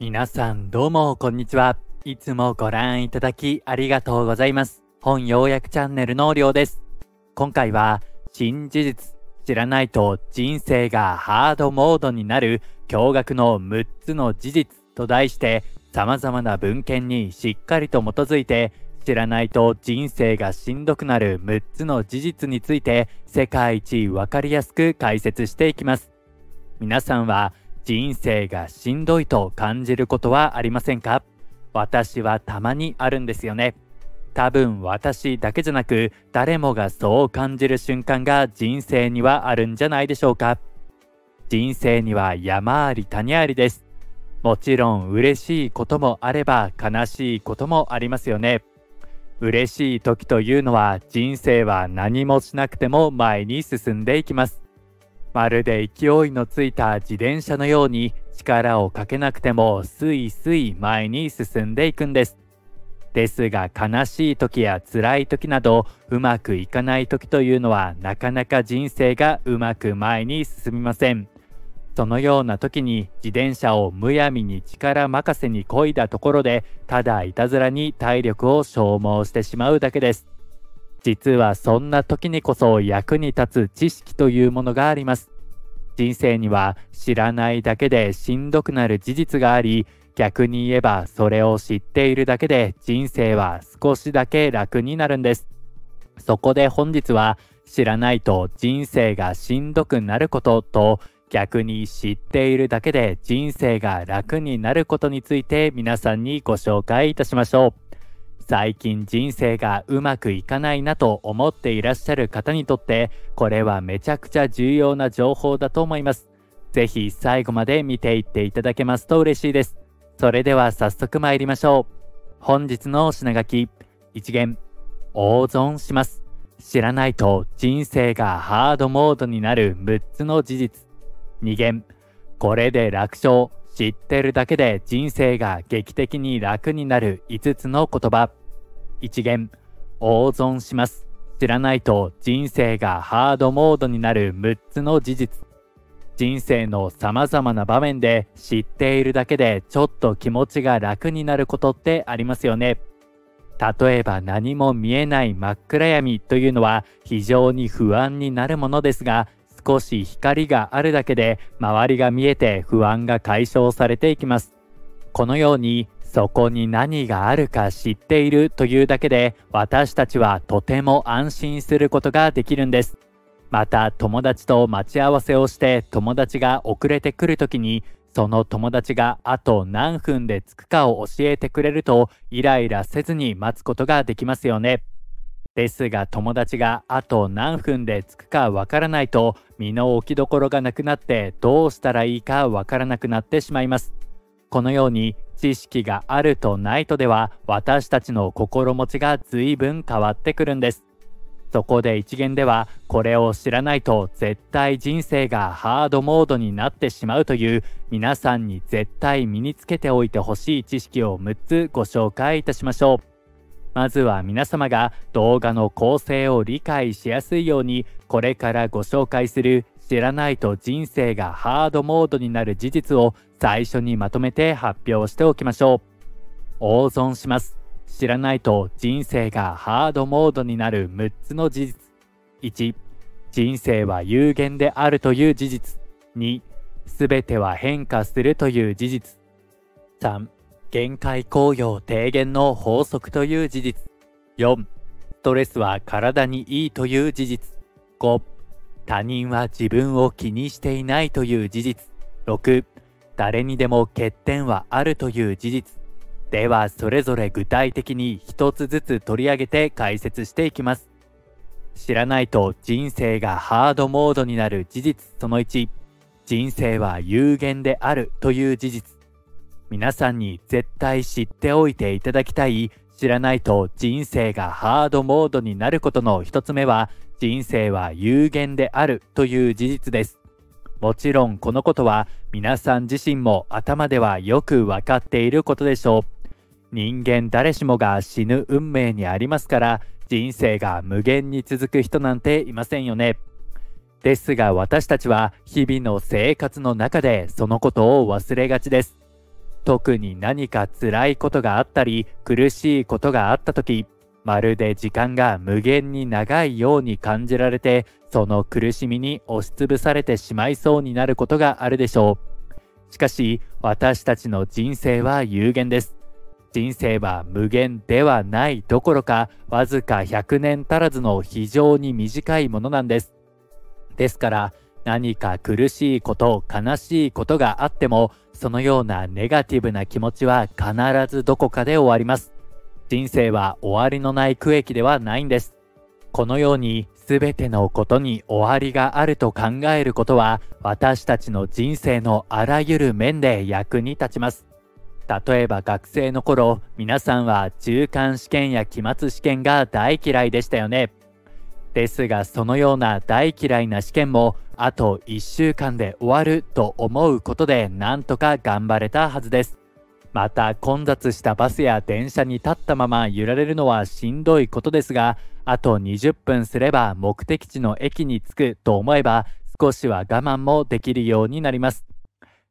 皆さんどうもこんにちは。いつもご覧いただきありがとうございます。本要約チャンネルのりょうです。今回は新事実、知らないと人生がハードモードになる驚愕の6つの事実と題して様々な文献にしっかりと基づいて知らないと人生がしんどくなる6つの事実について世界一わかりやすく解説していきます。皆さんは人生がしんどいと感じることはありませんか？私はたまにあるんですよね。多分私だけじゃなく誰もがそう感じる瞬間が人生にはあるんじゃないでしょうか？人生には山あり谷ありです。もちろん嬉しいこともあれば悲しいこともありますよね。嬉しい時というのは人生は何もしなくても前に進んでいきます。まるで勢いのついた自転車のように力をかけなくてもスイスイ前に進んでいくんです。ですが悲しい時や辛い時などうまくいかない時というのはなかなか人生がうまく前に進みません。そのような時に自転車をむやみに力任せに漕いだところでただいたずらに体力を消耗してしまうだけです。実はそんな時にこそ役に立つ知識というものがあります。人生には知らないだけでしんどくなる事実があり、逆に言えばそれを知っているだけで人生は少しだけ楽になるんです。そこで本日は知らないと人生がしんどくなることと逆に知っているだけで人生が楽になることについて皆さんにご紹介いたしましょう。最近人生がうまくいかないなと思っていらっしゃる方にとってこれはめちゃくちゃ重要な情報だと思います。ぜひ最後まで見ていっていただけますと嬉しいです。それでは早速参りましょう。本日の品書き、一元、大損します。知らないと人生がハードモードになる6つの事実。二元、これで楽勝。知ってるだけで人生が劇的に楽になる5つの言葉。一元、大損します。知らないと人生がハードモードになる6つの事実。人生の様々な場面で知っているだけでちょっと気持ちが楽になることってありますよね。例えば何も見えない真っ暗闇というのは非常に不安になるものですが少し光があるだけで周りが見えて不安が解消されていきます。このようにそこに何があるか知っているというだけで私たちはとても安心することができるんです。また友達と待ち合わせをして友達が遅れてくる時にその友達があと何分で着くかを教えてくれるとイライラせずに待つことができますよね。ですが友達があと何分で着くかわからないと身の置きどころがなくなってどうしたらいいかわからなくなってしまいます。このように知識があるとないとでは私たちの心持ちが随分変わってくるんです。そこで一元ではこれを知らないと絶対人生がハードモードになってしまうという皆さんに絶対身につけておいてほしい知識を6つご紹介いたしましょう。まずは皆様が動画の構成を理解しやすいようにこれからご紹介する知らないと人生がハードモードになる事実を最初にまとめて発表しておきましょう。大損します。知らないと人生がハードモードになる6つの事実。1、人生は有限であるという事実。2、すべては変化するという事実。3、限界効用低減の法則という事実。4、ストレスは体にいいという事実。5、他人は自分を気にしていないという事実。6、誰にでも欠点はあるという事実。では、それぞれ具体的に一つずつ取り上げて解説していきます。知らないと人生がハードモードになる事実その1、人生は有限であるという事実。皆さんに絶対知っておいていただきたい知らないと人生がハードモードになることの一つ目は人生は有限であるという事実です。もちろんこのことは皆さん自身も頭ではよくわかっていることでしょう。人間誰しもが死ぬ運命にありますから人生が無限に続く人なんていませんよね。ですが私たちは日々の生活の中でそのことを忘れがちです。特に何か辛いことがあったり苦しいことがあった時まるで時間が無限に長いように感じられてその苦しみに押しつぶされてしまいそうになることがあるでしょうしかし私たちの人生は有限です人生は無限ではないどころかわずか100年足らずの非常に短いものなんです。ですから何か苦しいこと悲しいことがあってもそのようなネガティブな気持ちは必ずどこかで終わります。人生は終わりのない区域ではないんです。このように全てのことに終わりがあると考えることは私たちの人生のあらゆる面で役に立ちます。例えば学生の頃、皆さんは中間試験や期末試験が大嫌いでしたよね。ですがそのような大嫌いな試験もあと1週間で終わると思うことでなんとか頑張れたはずです。また混雑したバスや電車に立ったまま揺られるのはしんどいことですが、あと20分すれば目的地の駅に着くと思えば少しは我慢もできるようになります。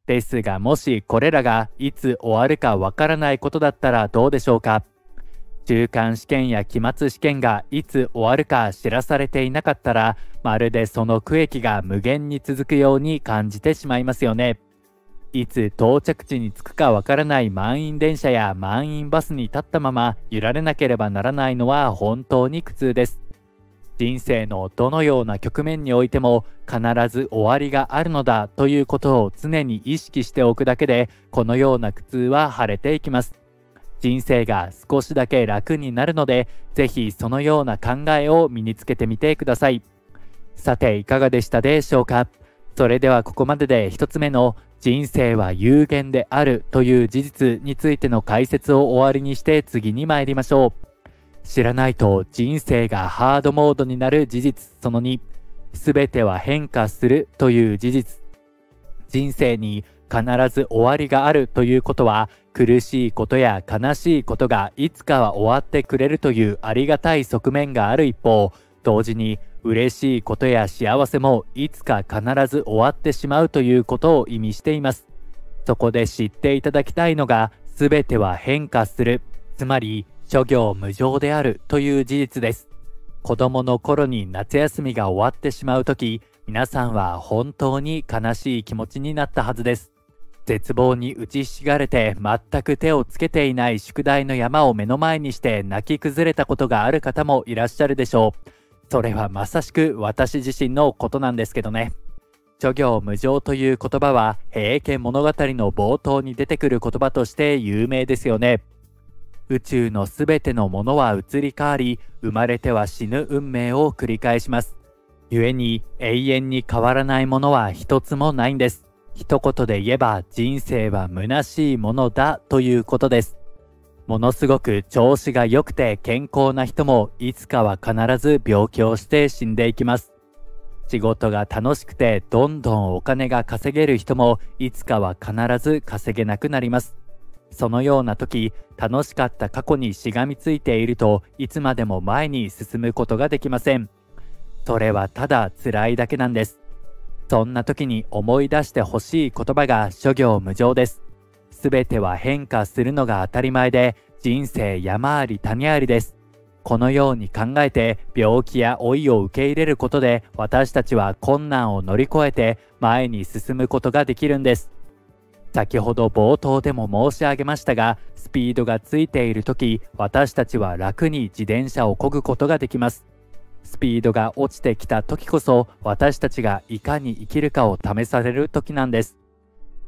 ですがもしこれらがいつ終わるかわからないことだったらどうでしょうか？中間試験や期末試験がいつ終わるか知らされていなかったらまるでその区域が無限に続くように感じてしまいますよね。いつ到着地に着くかわからない満員電車や満員バスに立ったまま揺られなければならないのは本当に苦痛です。人生のどのような局面においても必ず終わりがあるのだということを常に意識しておくだけでこのような苦痛は晴れていきます。人生が少しだけ楽になるのでぜひそのような考えを身につけてみてください。さていかがでしたでしょうか？それではここまでで1つ目の人生は有限であるという事実についての解説を終わりにして次に参りましょう。知らないと人生がハードモードになる事実その2、すべては変化するという事実。人生に必ず終わりがあるということは苦しいことや悲しいことがいつかは終わってくれるというありがたい側面がある一方同時に嬉しいことや幸せもいつか必ず終わってしまうということを意味していますそこで知っていただきたいのが全ては変化するつまり諸行無常であるという事実です。子供の頃に夏休みが終わってしまう時、皆さんは本当に悲しい気持ちになったはずです。絶望に打ちひしがれて全く手をつけていない宿題の山を目の前にして泣き崩れたことがある方もいらっしゃるでしょう。それはまさしく私自身のことなんですけどね。諸行無常という言葉は平家物語の冒頭に出てくる言葉として有名ですよね。宇宙のすべてのものは移り変わり、生まれては死ぬ運命を繰り返します。故に永遠に変わらないものは一つもないんです。一言で言えば人生は虚しいものだということです。ものすごく調子が良くて健康な人もいつかは必ず病気をして死んでいきます。仕事が楽しくてどんどんお金が稼げる人もいつかは必ず稼げなくなります。そのような時、楽しかった過去にしがみついているといつまでも前に進むことができません。それはただ辛いだけなんです。そんな時に思い出してほしい言葉が諸行無常です。すべては変化するのが当たり前で人生山あり谷ありです。このように考えて病気や老いを受け入れることで私たちは困難を乗り越えて前に進むことができるんです。先ほど冒頭でも申し上げましたが、スピードがついている時、私たちは楽に自転車を漕ぐことができます。スピードが落ちてきた時こそ、私たちがいかに生きるかを試される時なんです。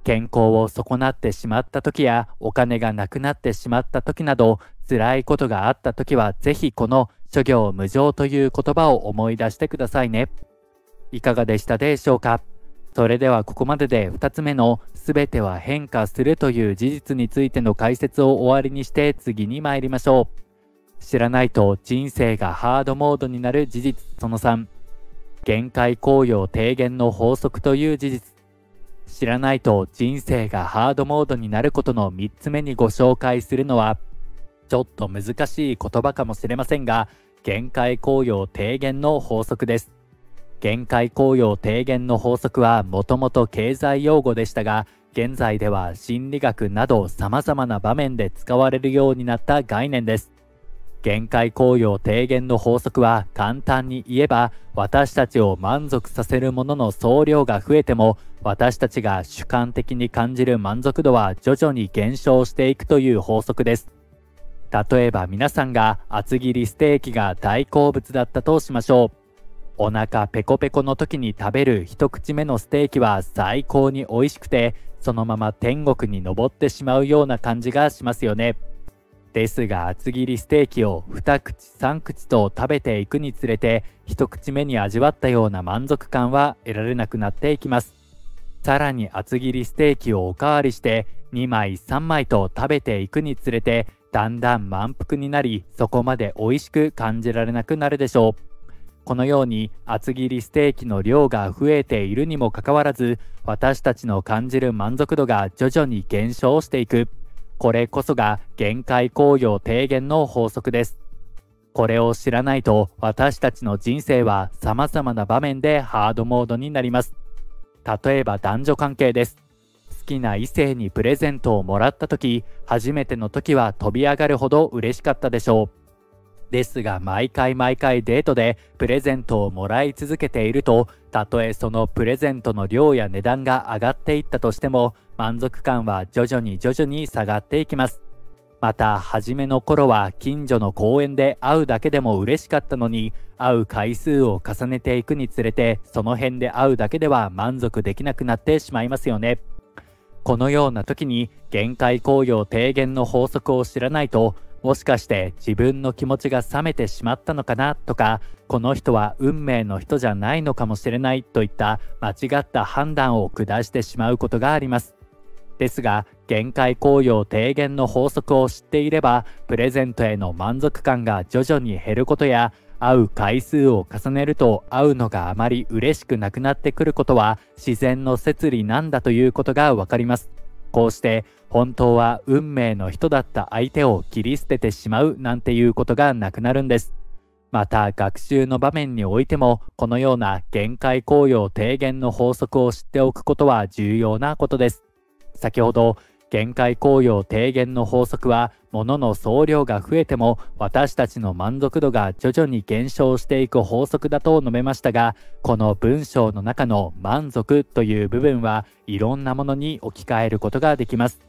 健康を損なってしまった時や、お金がなくなってしまった時など、辛いことがあった時は、ぜひこの諸行無常という言葉を思い出してくださいね。いかがでしたでしょうか？それではここまでで2つ目の全ては変化するという事実についての解説を終わりにして次に参りましょう。知らないと人生がハードモードになる事実その3。限界効用低減の法則という事実。知らないと人生がハードモードになることの3つ目にご紹介するのは、ちょっと難しい言葉かもしれませんが、限界効用低減の法則です。限界効用低減の法則はもともと経済用語でしたが、現在では心理学など様々な場面で使われるようになった概念です。限界効用低減の法則は簡単に言えば私たちを満足させるものの総量が増えても私たちが主観的に感じる満足度は徐々に減少していくという法則です。例えば皆さんが厚切りステーキが大好物だったとしましょう。お腹ペコペコの時に食べる一口目のステーキは最高に美味しくてそのまま天国に登ってしまうような感じがしますよね。ですが厚切りステーキを2口3口と食べていくにつれて一口目に味わったような満足感は得られなくなっていきます。さらに厚切りステーキをおかわりして2枚3枚と食べていくにつれてだんだん満腹になりそこまで美味しく感じられなくなるでしょう。このように厚切りステーキの量が増えているにもかかわらず私たちの感じる満足度が徐々に減少していく。これこそが限界工業低減の法則です。これを知らないと私たちの人生は様々な場面でハードモードになります。例えば男女関係です。好きな異性にプレゼントをもらった時、初めての時は飛び上がるほど嬉しかったでしょう。ですが毎回毎回デートでプレゼントをもらい続けているとたとえそのプレゼントの量や値段が上がっていったとしても満足感は徐々に徐々に下がっていきます。また初めの頃は近所の公園で会うだけでも嬉しかったのに会う回数を重ねていくにつれてその辺で会うだけでは満足できなくなってしまいますよね。このような時に限界効用低減の法則を知らないともしかして自分の気持ちが冷めてしまったのかな？とか、この人は運命の人じゃないのかもしれないといった間違った判断を下してしまうことがあります。ですが、限界効用低減の法則を知っていれば、プレゼントへの満足感が徐々に減ることや、会う回数を重ねると会うのがあまり嬉しくなくなってくることは自然の摂理なんだということがわかります。こうして本当は運命の人だった相手を切り捨ててしまうなんていうことがなくなるんです。また学習の場面においてもこのような限界効用低減の法則を知っておくことは重要なことです。先ほど限界効用低減の法則は物の総量が増えても私たちの満足度が徐々に減少していく法則だと述べましたがこの文章の中の満足という部分はいろんなものに置き換えることができます。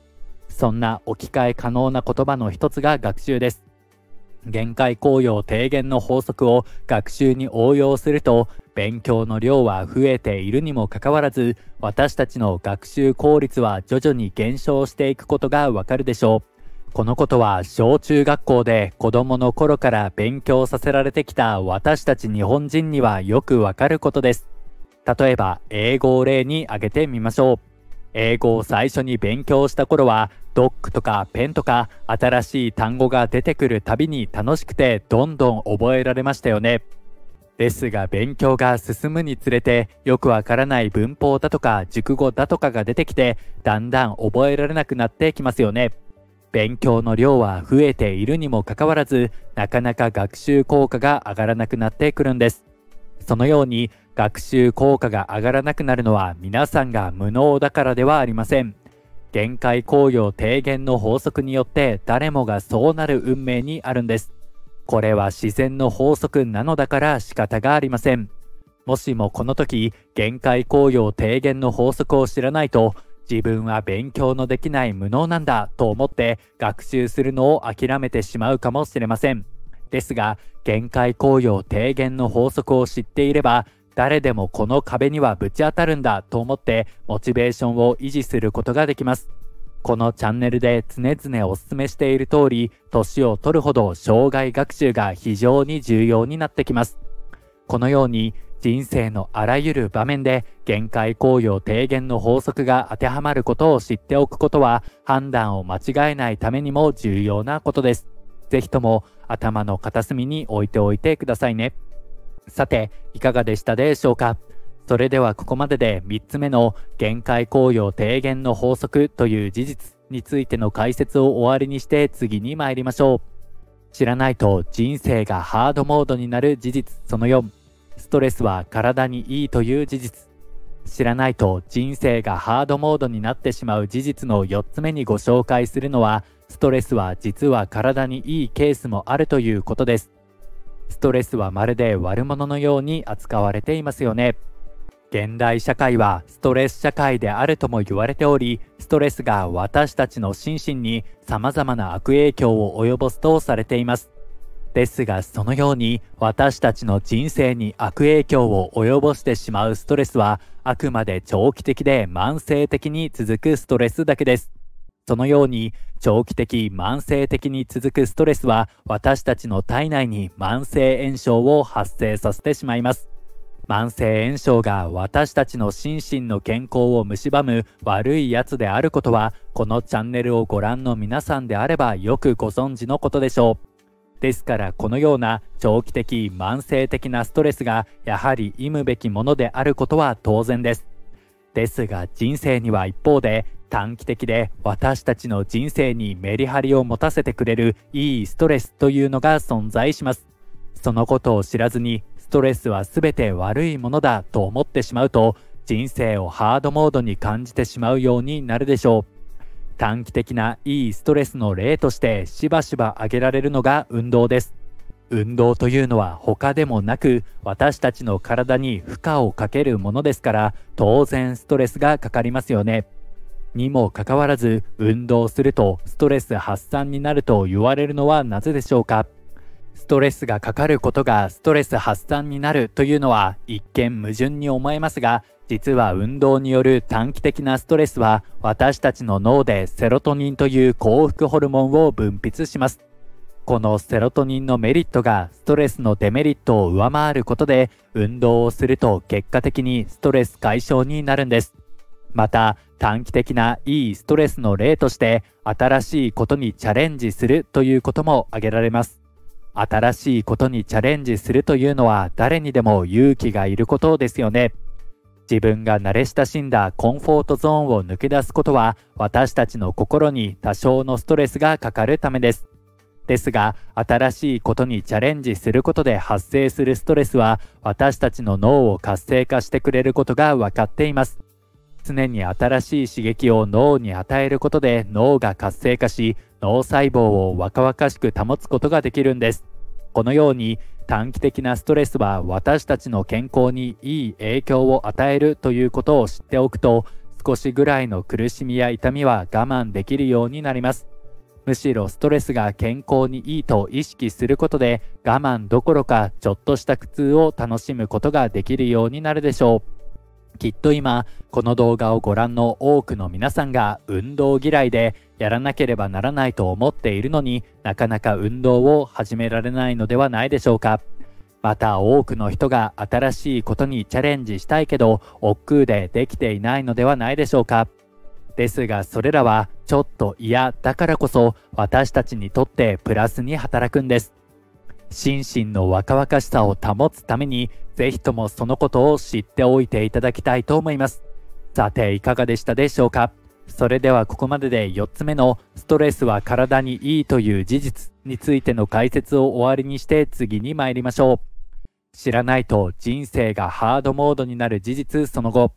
そんな置き換え可能な言葉の一つが学習です。限界効用低減の法則を学習に応用すると勉強の量は増えているにもかかわらず私たちの学習効率は徐々に減少していくことがわかるでしょう。このことは小中学校で子供の頃から勉強させられてきた私たち日本人にはよくわかることです。例えば英語を例に挙げてみましょう。英語を最初に勉強した頃はドッグとかペンとか新しい単語が出てくるたびに楽しくてどんどん覚えられましたよね。ですが勉強が進むにつれてよくわからない文法だとか熟語だとかが出てきてだんだん覚えられなくなってきますよね。勉強の量は増えているにもかかわらずなかなか学習効果が上がらなくなってくるんです。そのように学習効果が上がらなくなるのは皆さんが無能だからではありません。限界効用低減の法則によって誰もがそうなる運命にあるんです。これは自然の法則なのだから仕方がありません。もしもこの時限界効用低減の法則を知らないと自分は勉強のできない無能なんだと思って学習するのを諦めてしまうかもしれません。ですが限界効用低減の法則を知っていれば誰でもこの壁にはぶち当たるんだと思ってモチベーションを維持することができます。このチャンネルで常々お勧めしている通り、年を取るほど障害学習が非常に重要になってきます。このように人生のあらゆる場面で限界効用低減の法則が当てはまることを知っておくことは判断を間違えないためにも重要なことです。ぜひとも頭の片隅に置いておいてくださいね。さて、いかがでしたでしょうか？それではここまでで3つ目の限界効用低減の法則という事実についての解説を終わりにして次に参りましょう。知らないと人生がハードモードになる事実その4、ストレスは体にいいという事実。知らないと人生がハードモードになってしまう事実の4つ目にご紹介するのは、ストレスは実は体にいいケースもあるということです。ストレスはまるで悪者のように扱われていますよね。現代社会はストレス社会であるとも言われており、ストレスが私たちの心身に様々な悪影響を及ぼすとされています。ですがそのように私たちの人生に悪影響を及ぼしてしまうストレスはあくまで長期的で慢性的に続くストレスだけです。そのように長期的慢性的に続くストレスは私たちの体内に慢性炎症を発生させてしまいます。慢性炎症が私たちの心身の健康を蝕む悪いやつであることはこのチャンネルをご覧の皆さんであればよくご存知のことでしょう。ですからこのような長期的慢性的なストレスがやはり忌むべきものであることは当然です。ですが人生には一方で短期的で私たちの人生にメリハリを持たせてくれるいいストレスというのが存在します。そのことを知らずにストレスは全て悪いものだと思ってしまうと人生をハードモードに感じてしまうようになるでしょう。短期的ないいストレスの例としてしばしば挙げられるのが運動です。運動というのは他でもなく私たちの体に負荷をかけるものですから当然ストレスがかかりますよね。にもかかわらず運動するとストレス発散になると言われるのはなぜでしょうかストレスがかかることがストレス発散になるというのは一見矛盾に思えますが、実は運動による短期的なストレスは私たちの脳でセロトニンという幸福ホルモンを分泌します。このセロトニンのメリットがストレスのデメリットを上回ることで運動をすると結果的にストレス解消になるんです。また短期的ないいストレスの例として新しいことにチャレンジするということも挙げられます。新しいことにチャレンジするというのは誰にでも勇気がいることですよね。自分が慣れ親しんだコンフォートゾーンを抜け出すことは私たちの心に多少のストレスがかかるためです。ですが、新しいことにチャレンジすることで発生するストレスは私たちの脳を活性化してくれることが分かっています。常に新しい刺激を脳に与えることで脳が活性化し、脳細胞を若々しく保つことができるんです。このように短期的なストレスは私たちの健康にいい影響を与えるということを知っておくと少しぐらいの苦しみや痛みは我慢できるようになります。むしろストレスが健康にいいと意識することで我慢どころかちょっとした苦痛を楽しむことができるようになるでしょう。きっと今、この動画をご覧の多くの皆さんが運動嫌いでやらなければならないと思っているのになかなか運動を始められないのではないでしょうか。また多くの人が新しいことにチャレンジしたいけど億劫でできていないのではないでしょうか。ですがそれらはちょっと嫌だからこそ私たちにとってプラスに働くんです。心身の若々しさを保つために、ぜひともそのことを知っておいていただきたいと思います。さて、いかがでしたでしょうか？それではここまでで4つ目のストレスは体にいいという事実についての解説を終わりにして次に参りましょう。知らないと人生がハードモードになる事実その後、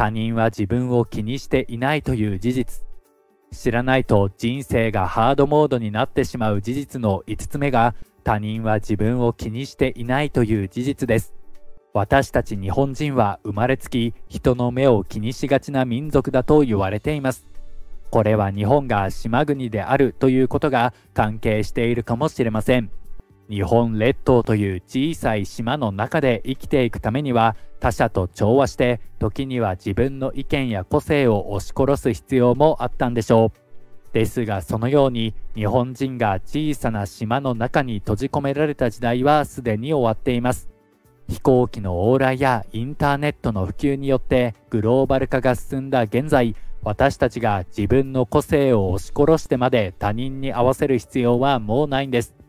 他人は自分を気にしていないという事実。知らないと人生がハードモードになってしまう事実の5つ目が他人は自分を気にしていないという事実です。私たち日本人は生まれつき人の目を気にしがちな民族だと言われています。これは日本が島国であるということが関係しているかもしれません。日本列島という小さい島の中で生きていくためには他者と調和して時には自分の意見や個性を押し殺す必要もあったんでしょう。ですがそのように日本人が小さな島の中に閉じ込められた時代はすでに終わっています。飛行機の往来やインターネットの普及によってグローバル化が進んだ現在、私たちが自分の個性を押し殺してまで他人に合わせる必要はもうないんです。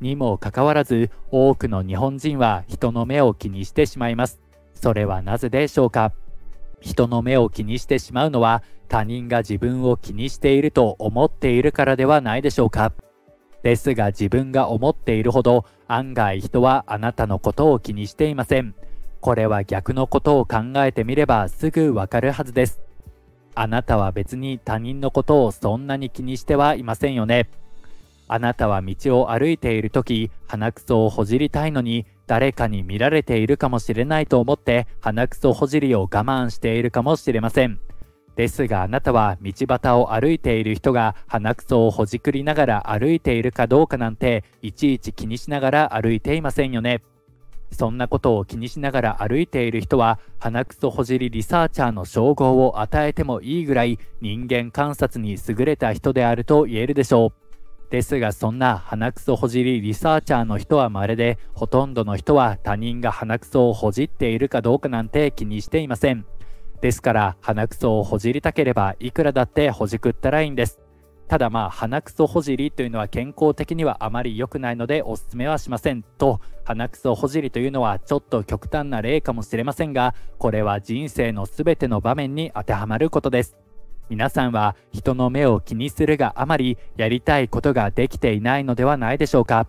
にもかかわらず多くの日本人は人の目を気にしてしまいます。それはなぜでしょうか？人の目を気にしてしまうのは他人が自分を気にしていると思っているからではないでしょうか？ですが自分が思っているほど案外人はあなたのことを気にしていません。これは逆のことを考えてみればすぐわかるはずです。あなたは別に他人のことをそんなに気にしてはいませんよね。あなたは道を歩いている時、鼻くそをほじりたいのに、誰かに見られているかもしれないと思って鼻くそほじりを我慢しているかもしれません。ですがあなたは道端を歩いている人が鼻くそをほじくりながら歩いているかどうかなんていちいち気にしながら歩いていませんよね。そんなことを気にしながら歩いている人は鼻くそほじりリサーチャーの称号を与えてもいいぐらい人間観察に優れた人であると言えるでしょう。ですがそんな鼻くそほじりリサーチャーの人は稀でほとんどの人は他人が鼻くそをほじっているかどうかなんて気にしていません。ですから鼻くそをほじりたければいくらだってほじくったらいいんです。ただまあ鼻くそほじりというのは健康的にはあまり良くないのでおすすめはしませんと鼻くそほじりというのはちょっと極端な例かもしれませんがこれは人生の全ての場面に当てはまることです。皆さんは人の目を気にするがあまりやりたいことができていないのではないでしょうか。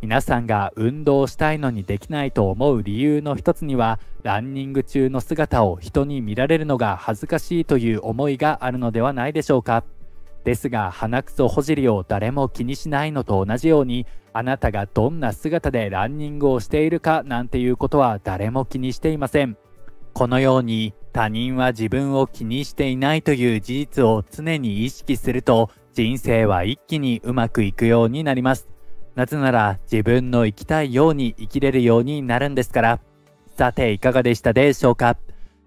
皆さんが運動したいのにできないと思う理由の一つにはランニング中の姿を人に見られるのが恥ずかしいという思いがあるのではないでしょうか。ですが鼻くそほじりを誰も気にしないのと同じようにあなたがどんな姿でランニングをしているかなんていうことは誰も気にしていません。このように他人は自分を気にしていないという事実を常に意識すると人生は一気にうまくいくようになります。なぜなら自分の生きたいように生きれるようになるんですから。さていかがでしたでしょうか？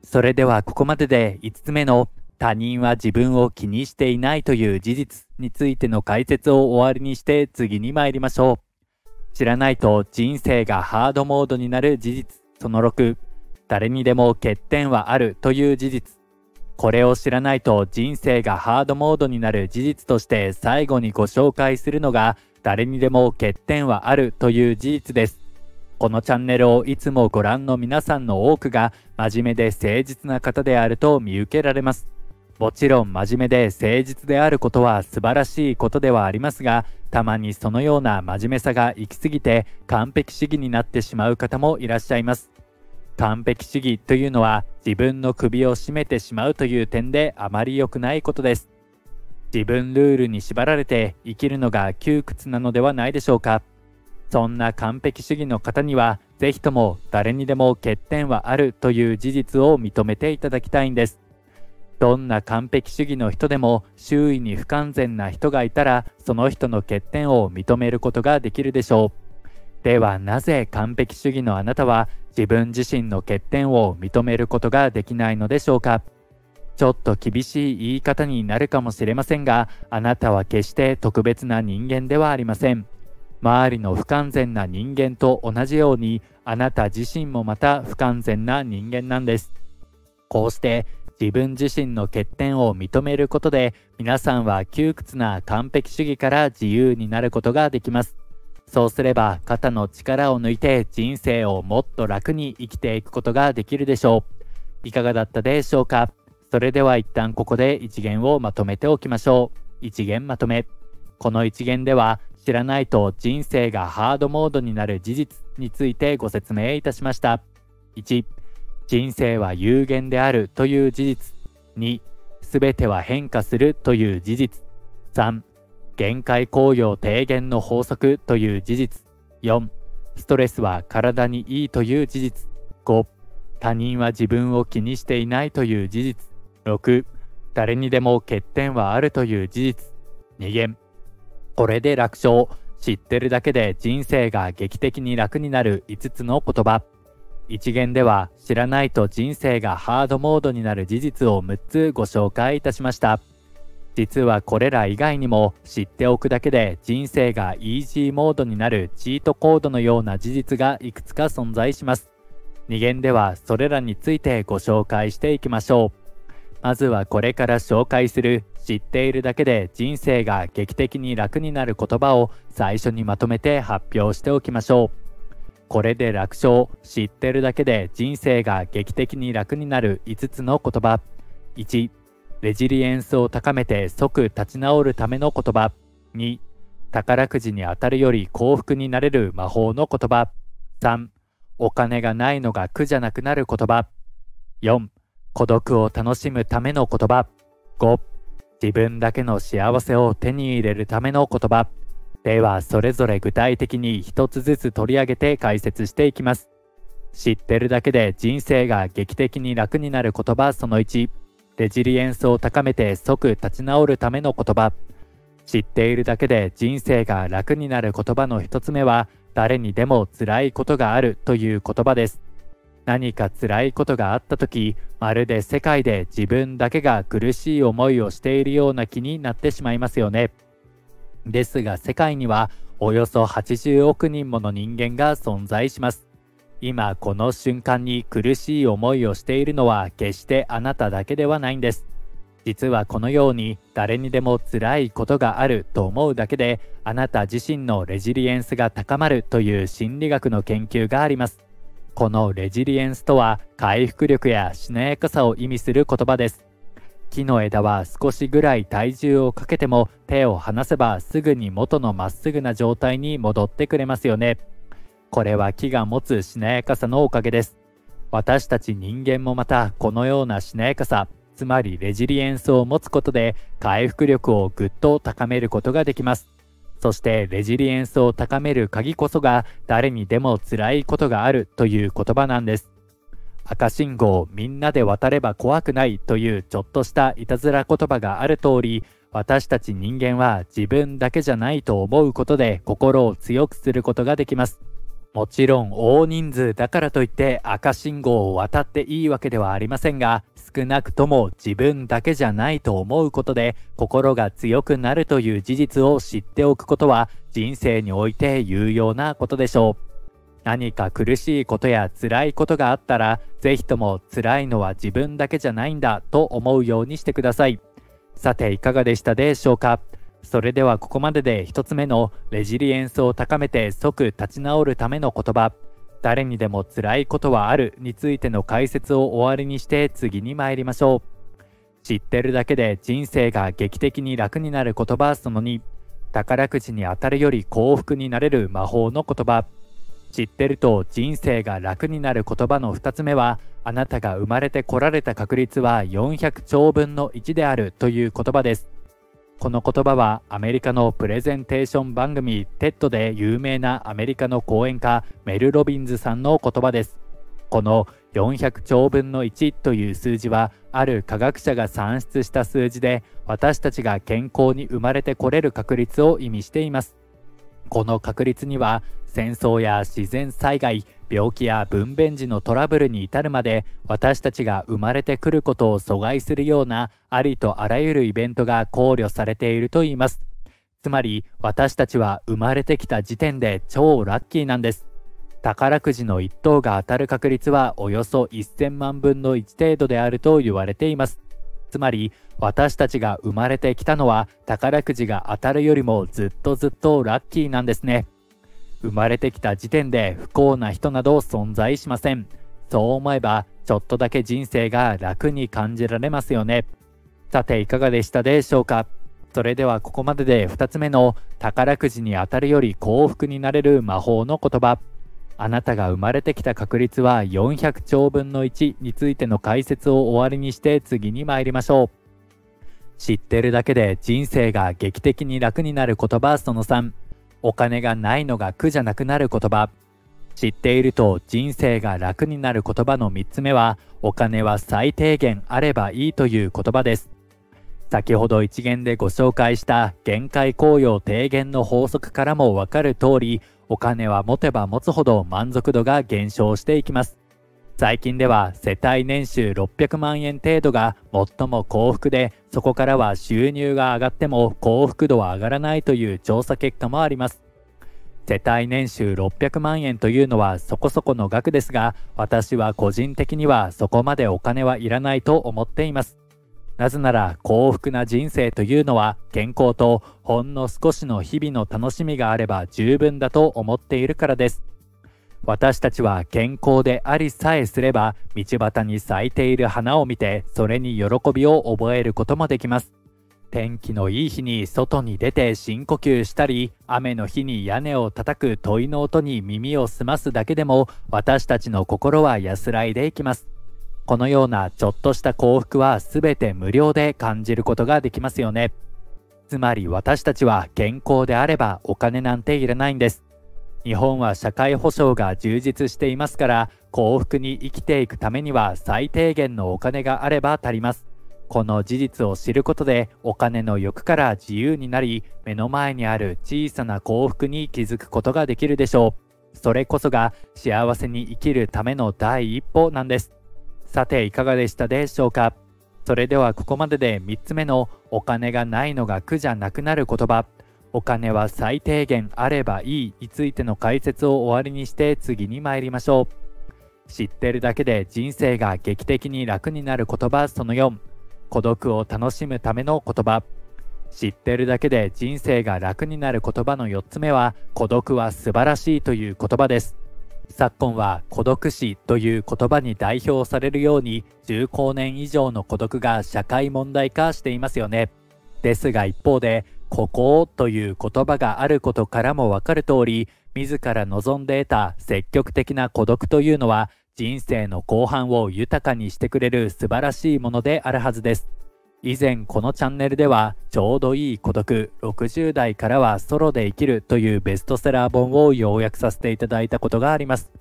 それではここまでで5つ目の他人は自分を気にしていないという事実についての解説を終わりにして次に参りましょう。知らないと人生がハードモードになる事実その6誰にでも欠点はあるという事実。これを知らないと人生がハードモードになる事実として最後にご紹介するのが誰にでも欠点はあるという事実です。このチャンネルをいつもご覧の皆さんの多くが真面目で誠実な方であると見受けられます。もちろん真面目で誠実であることは素晴らしいことではありますが、たまにそのような真面目さが行き過ぎて完璧主義になってしまう方もいらっしゃいます。完璧主義というのは自分の首を絞めてしまうという点であまり良くないことです。自分ルールに縛られて生きるのが窮屈なのではないでしょうか。そんな完璧主義の方には、ぜひとも誰にでも欠点はあるという事実を認めていただきたいんです。どんな完璧主義の人でも周囲に不完全な人がいたら、その人の欠点を認めることができるでしょう。ではなぜ完璧主義のあなたは自分自身の欠点を認めることができないのでしょうか？ちょっと厳しい言い方になるかもしれませんが、あなたは決して特別な人間ではありません。周りの不完全な人間と同じように、あなた自身もまた不完全な人間なんです。こうして自分自身の欠点を認めることで、皆さんは窮屈な完璧主義から自由になることができます。そうすれば肩の力を抜いて人生をもっと楽に生きていくことができるでしょう。いかがだったでしょうか？それでは一旦ここで一元をまとめておきましょう。一元まとめ。この一元では知らないと人生がハードモードになる事実についてご説明いたしました。1、人生は有限であるという事実。2、すべては変化するという事実。3、限界効用低減の法則という事実。4、ストレスは体にいいという事実。5、他人は自分を気にしていないという事実。6、誰にでも欠点はあるという事実。2限。これで楽勝。知ってるだけで人生が劇的に楽になる5つの言葉。一元では知らないと人生がハードモードになる事実を6つご紹介いたしました。実はこれら以外にも知っておくだけで人生がイージーモードになるチートコードのような事実がいくつか存在します。2限ではそれらについてご紹介していきましょう。まずはこれから紹介する知っているだけで人生が劇的に楽になる言葉を最初にまとめて発表しておきましょう。これで楽勝、知ってるだけで人生が劇的に楽になる5つの言葉。1、レジリエンスを高めて即立ち直るための言葉。2、宝くじに当たるより幸福になれる魔法の言葉。3、お金がないのが苦じゃなくなる言葉。4、孤独を楽しむための言葉。5、自分だけの幸せを手に入れるための言葉。では、それぞれ具体的に一つずつ取り上げて解説していきます。知ってるだけで人生が劇的に楽になる言葉その1。レジリエンスを高めて即立ち直るための言葉。知っているだけで人生が楽になる言葉の一つ目は、誰にでも辛いことがあるという言葉です。何か辛いことがあった時、まるで世界で自分だけが苦しい思いをしているような気になってしまいますよね。ですが世界にはおよそ80億人もの人間が存在します。今この瞬間に苦しい思いをしているのは決してあなただけではないんです。実はこのように誰にでも辛いことがあると思うだけであなた自身のレジリエンスが高まるという心理学の研究があります。このレジリエンスとは回復力やしなやかさを意味する言葉です。木の枝は少しぐらい体重をかけても手を離せばすぐに元のまっすぐな状態に戻ってくれますよね。これは木が持つしなやかさのおかげです。私たち人間もまたこのようなしなやかさ、つまりレジリエンスを持つことで回復力をぐっと高めることができます。そしてレジリエンスを高める鍵こそが誰にでも辛いことがあるという言葉なんです。赤信号みんなで渡れば怖くないというちょっとしたいたずら言葉がある通り私たち人間は自分だけじゃないと思うことで心を強くすることができます。もちろん大人数だからといって赤信号を渡っていいわけではありませんが少なくとも自分だけじゃないと思うことで心が強くなるという事実を知っておくことは人生において有用なことでしょう。何か苦しいことや辛いことがあったらぜひとも辛いのは自分だけじゃないんだと思うようにしてください。さていかがでしたでしょうか？それではここまでで1つ目のレジリエンスを高めて即立ち直るための言葉。誰にでも辛いことはあるについての解説を終わりにして次に参りましょう。知ってるだけで人生が劇的に楽になる言葉その2宝くじに当たるより幸福になれる魔法の言葉。知ってると人生が楽になる言葉の2つ目はあなたが生まれてこられた確率は400兆分の1であるという言葉です。この言葉はアメリカのプレゼンテーション番組 TED で有名なアメリカの講演家メル・ロビンズさんの言葉です。この400兆分の1という数字はある科学者が算出した数字で私たちが健康に生まれてこれる確率を意味しています。この確率には戦争や自然災害病気や分娩時のトラブルに至るまで私たちが生まれてくることを阻害するようなありとあらゆるイベントが考慮されていると言います。つまり私たちは生まれてきた時点で超ラッキーなんです。宝くじの1等が当たる確率はおよそ1000万分の1程度であると言われています。つまり私たちが生まれてきたのは宝くじが当たるよりもずっとずっとラッキーなんですね。生まれてきた時点で不幸な人など存在しませんそう思えばちょっとだけ人生が楽に感じられますよねさていかがでしたでしょうか？それではここまでで2つ目の宝くじに当たるより幸福になれる魔法の言葉あなたが生まれてきた確率は400兆分の1についての解説を終わりにして次に参りましょう。知ってるだけで人生が劇的に楽になる言葉その3。お金がないのが苦じゃなくなる言葉。知っていると人生が楽になる言葉の3つ目は、お金は最低限あればいいという言葉です。先ほど一元でご紹介した限界効用低減の法則からもわかる通り、お金は持てば持つほど満足度が減少していきます。最近では世帯年収600万円程度が最も幸福で、そこからは収入が上がっても幸福度は上がらないという調査結果もあります。世帯年収600万円というのはそこそこの額ですが、私は個人的にはそこまでお金はいらないと思っています。なぜなら幸福な人生というのは健康とほんの少しの日々の楽しみがあれば十分だと思っているからです。私たちは健康でありさえすれば道端に咲いている花を見てそれに喜びを覚えることもできます。天気のいい日に外に出て深呼吸したり、雨の日に屋根を叩く問いの音に耳を澄ますだけでも、私たちの心は安らいでいきます。このようなちょっとした幸福は全て無料で感じることができますよね。つまり私たちは健康であればお金なんていらないんです。日本は社会保障が充実していますから幸福に生きていくためには最低限のお金があれば足ります。この事実を知ることでお金の欲から自由になり目の前にある小さな幸福に気づくことができるでしょう。それこそが幸せに生きるための第一歩なんです。さていかがでしたでしょうか？それではここまでで3つ目のお金がないのが苦じゃなくなる言葉。お金は最低限あればいい。についての解説を終わりにして次に参りましょう。知ってるだけで人生が劇的に楽になる言葉その4孤独を楽しむための言葉。知ってるだけで人生が楽になる言葉の4つ目は孤独は素晴らしいという言葉です。昨今は孤独死という言葉に代表されるように中高年以上の孤独が社会問題化していますよね。ですが一方でここという言葉があることからもわかる通り自ら望んで得た積極的な孤独というのは人生の後半を豊かにしてくれる素晴らしいものであるはずです。以前このチャンネルではちょうどいい孤独60代からはソロで生きるというベストセラー本を要約させていただいたことがあります。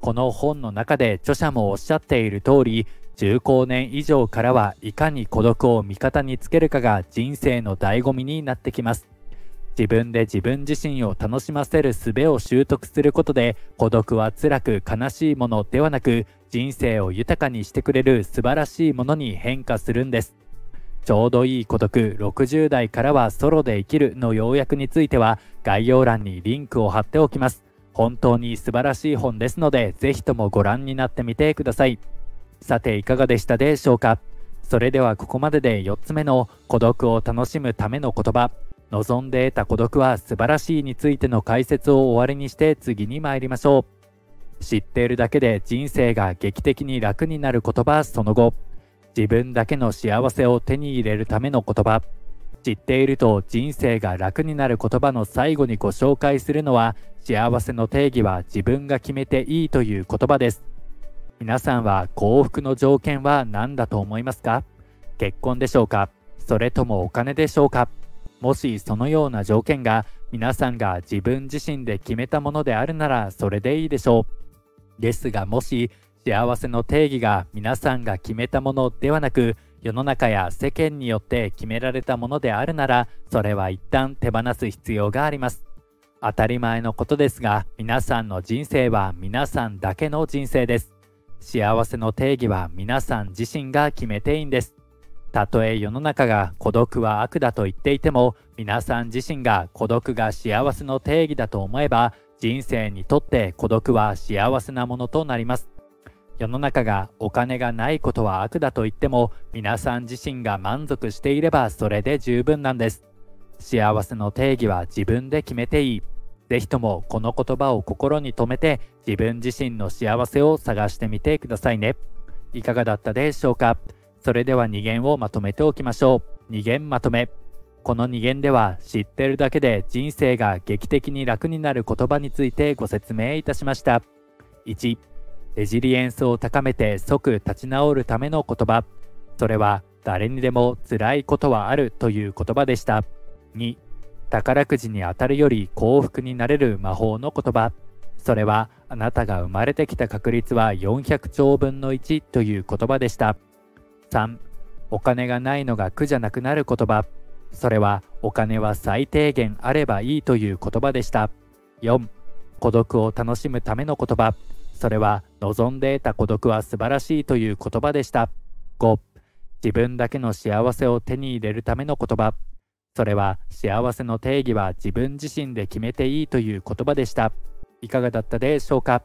この本の中で著者もおっしゃっている通り中高年以上からはいかに孤独を味方につけるかが人生の醍醐味になってきます。自分で自分自身を楽しませる術を習得することで孤独は辛く悲しいものではなく人生を豊かにしてくれる素晴らしいものに変化するんです。ちょうどいい孤独60代からはソロで生きるの要約については概要欄にリンクを貼っておきます。本当に素晴らしい本ですのでぜひともご覧になってみてください。さていかがでしたでしょうか？それではここまでで4つ目の孤独を楽しむための言葉望んで得た孤独は素晴らしいについての解説を終わりにして次に参りましょう。知っているだけで人生が劇的に楽になる言葉その後。自分だけの幸せを手に入れるための言葉。知っていると人生が楽になる言葉の最後にご紹介するのは幸せの定義は自分が決めていいという言葉です。皆さんは幸福の条件は何だと思いますか？結婚でしょうか？それともお金でしょうか？もしそのような条件が皆さんが自分自身で決めたものであるならそれでいいでしょう。ですがもし幸せの定義が皆さんが決めたものではなく世の中や世間によって決められたものであるならそれは一旦手放す必要があります。当たり前のことですが皆さんの人生は皆さんだけの人生です。幸せの定義は皆さん自身が決めていいんです。たとえ世の中が孤独は悪だと言っていても皆さん自身が孤独が幸せの定義だと思えば人生にとって孤独は幸せなものとなります。世の中がお金がないことは悪だと言っても皆さん自身が満足していればそれで十分なんです。幸せの定義は自分で決めていい。ぜひともこの言葉を心に留めて自分自身の幸せを探してみてくださいねいかがだったでしょうか？それでは2限をまとめておきましょう。2限まとめ。この2限では知ってるだけで人生が劇的に楽になる言葉についてご説明いたしました。1、レジリエンスを高めて即立ち直るための言葉。それは誰にでも辛いことはあるという言葉でした。2、宝くじに当たるより幸福になれる魔法の言葉。それはあなたが生まれてきた確率は400兆分の1という言葉でした。3お金がないのが苦じゃなくなる言葉。それはお金は最低限あればいいという言葉でした。4孤独を楽しむための言葉。それは望んで得た孤独は素晴らしいという言葉でした。5自分だけの幸せを手に入れるための言葉。それは幸せの定義は自分自身で決めていいという言葉でしたいかがだったでしょうか？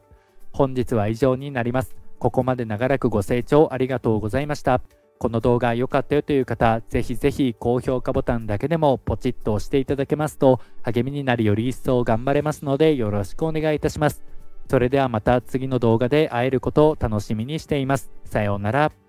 本日は以上になりますここまで長らくご清聴ありがとうございました。この動画良かったよという方、ぜひぜひ高評価ボタンだけでもポチッと押していただけますと励みになりより一層頑張れますのでよろしくお願いいたします。それではまた次の動画で会えることを楽しみにしています。さようなら。